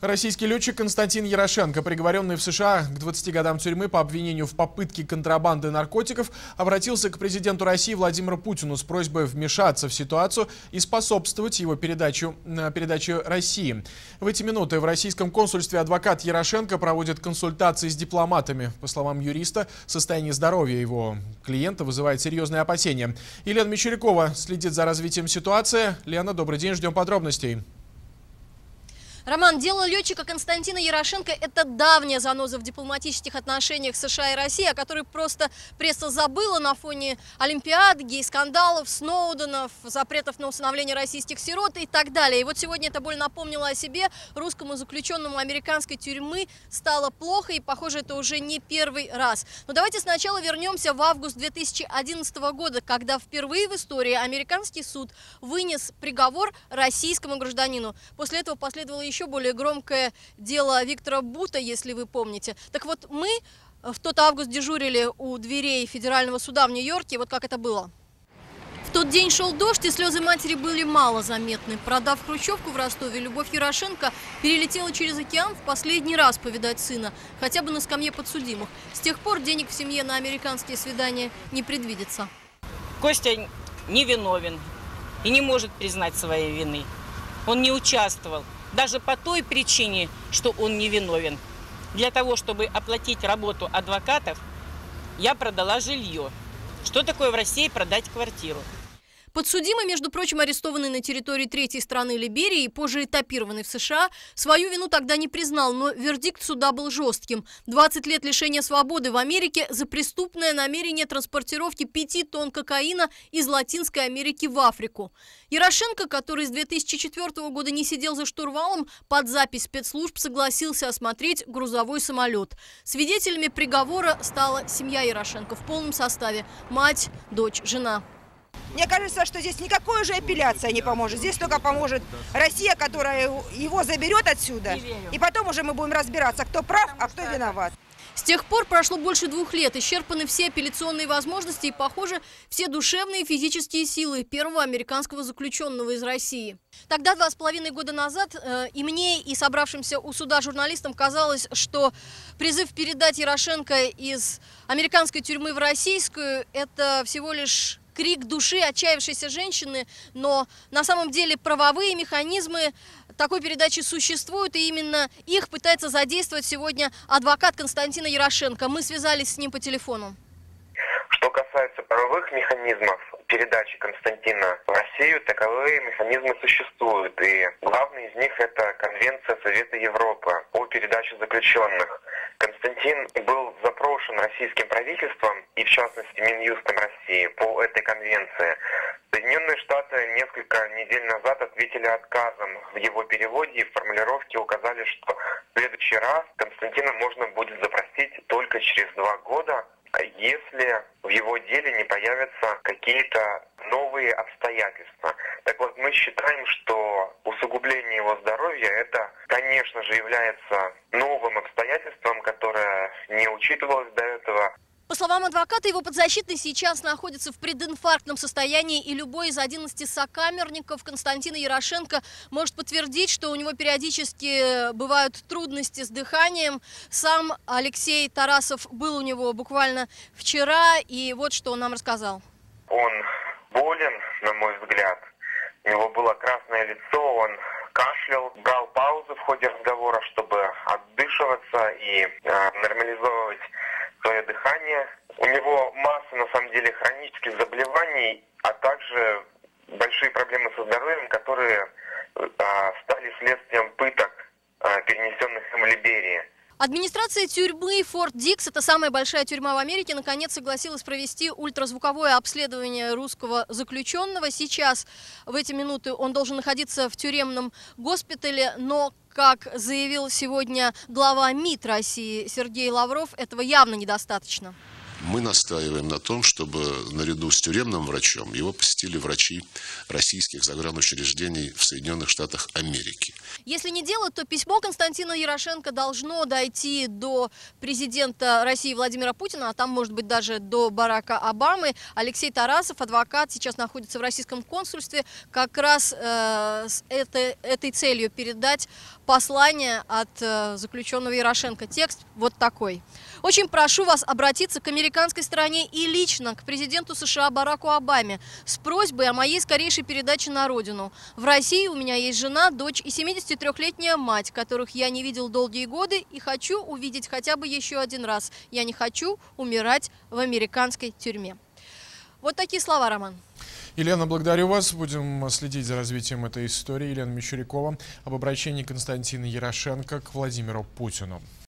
Российский летчик Константин Ярошенко, приговоренный в США к 20 годам тюрьмы по обвинению в попытке контрабанды наркотиков, обратился к президенту России Владимиру Путину с просьбой вмешаться в ситуацию и способствовать его передачу, передаче России. В эти минуты в российском консульстве адвокат Ярошенко проводит консультации с дипломатами. По словам юриста, состояние здоровья его клиента вызывает серьезные опасения. Елена Мещерякова следит за развитием ситуации. Лена, добрый день, ждем подробностей. Роман, дело летчика Константина Ярошенко – это давняя заноза в дипломатических отношениях США и России, о которой просто пресса забыла на фоне Олимпиад, гей-скандалов, Сноуденов, запретов на усыновление российских сирот и так далее. И вот сегодня эта боль напомнила о себе. Русскому заключенному американской тюрьмы стало плохо, и, похоже, это уже не первый раз. Но давайте сначала вернемся в август 2011 года, когда впервые в истории американский суд вынес приговор российскому гражданину. После этого последовало еще еще более громкое дело Виктора Бута, если вы помните. Так вот, мы в тот август дежурили у дверей федерального суда в Нью-Йорке. Вот как это было. В тот день шел дождь, и слезы матери были мало заметны. Продав хрущевку в Ростове, Любовь Ярошенко перелетела через океан в последний раз повидать сына, хотя бы на скамье подсудимых. С тех пор денег в семье на американские свидания не предвидится. Костя невиновен и не может признать своей вины. Он не участвовал даже по той причине, что он невиновен. Для того, чтобы оплатить работу адвокатов, я продала жилье. Что такое в России продать квартиру? Подсудимый, между прочим, арестованный на территории третьей страны Либерии позже этапированный в США, свою вину тогда не признал, но вердикт суда был жестким. 20 лет лишения свободы в Америке за преступное намерение транспортировки 5 тонн кокаина из Латинской Америки в Африку. Ярошенко, который с 2004 года не сидел за штурвалом, под запись спецслужб согласился осмотреть грузовой самолет. Свидетелями приговора стала семья Ярошенко в полном составе – мать, дочь, жена. Мне кажется, что здесь никакой уже апелляция не поможет. Здесь только поможет Россия, которая его заберет отсюда. И потом уже мы будем разбираться, кто прав, а кто виноват. С тех пор прошло больше двух лет, исчерпаны все апелляционные возможности и, похоже, все душевные и физические силы первого американского заключенного из России. Тогда, два с половиной года назад, э, и мне, и собравшимся у суда журналистам казалось, что призыв передать Ярошенко из американской тюрьмы в российскую – это всего лишь крик души отчаявшейся женщины, но на самом деле правовые механизмы такой передачи существуют, и именно их пытается задействовать сегодня адвокат Константина Ярошенко. Мы связались с ним по телефону. Что касается правовых механизмов передачи Константина в Россию, таковые механизмы существуют. И главный из них это Конвенция Совета Европы о передаче заключенных. Константин был запрошен российским правительством и, в частности, Минюстом России по этой конвенции. Соединенные Штаты несколько недель назад ответили отказом в его переводе и в формулировке указали, что в следующий раз Константина можно будет запросить только через два года, если в его деле не появятся какие-то новые обстоятельства. Так вот, мы считаем, что усугубление его здоровья это, конечно же, является новым обстоятельством, которое не учитывалось до этого. По словам адвоката, его подзащитный сейчас находится в прединфарктном состоянии, и любой из 11 сокамерников Константина Ярошенко может подтвердить, что у него периодически бывают трудности с дыханием. Сам Алексей Тарасов был у него буквально вчера, и вот что он нам рассказал. Он болен, на мой взгляд. У него было красное лицо, он кашлял, брал паузы в ходе разговора, чтобы отдышиваться и э, нормализовывать свое дыхание. У него масса, на самом деле, хронических заболеваний, а также большие проблемы со здоровьем, которые а, стали следствием пыток, а, перенесенных им в Либерии. Администрация тюрьмы Форт Дикс, это самая большая тюрьма в Америке, наконец согласилась провести ультразвуковое обследование русского заключенного. Сейчас, в эти минуты, он должен находиться в тюремном госпитале, но как заявил сегодня глава МИД России Сергей Лавров, этого явно недостаточно. Мы настаиваем на том, чтобы наряду с тюремным врачом его посетили врачи российских загранучреждений в Соединенных Штатах Америки. Если не делать, то письмо Константина Ярошенко должно дойти до президента России Владимира Путина, а там, может быть, даже до Барака Обамы. Алексей Тарасов, адвокат, сейчас находится в российском консульстве, как раз э, с этой, этой целью передать послание от э, заключенного Ярошенко. Текст вот такой. Очень прошу вас обратиться к американской стороне и лично к президенту США Бараку Обаме с просьбой о моей скорейшей передаче на родину. В России у меня есть жена, дочь и 73-летняя мать, которых я не видел долгие годы и хочу увидеть хотя бы еще один раз. Я не хочу умирать в американской тюрьме. Вот такие слова, Роман. Елена, благодарю вас. Будем следить за развитием этой истории. Елена Мещерякова об обращении Константина Ярошенко к Владимиру Путину.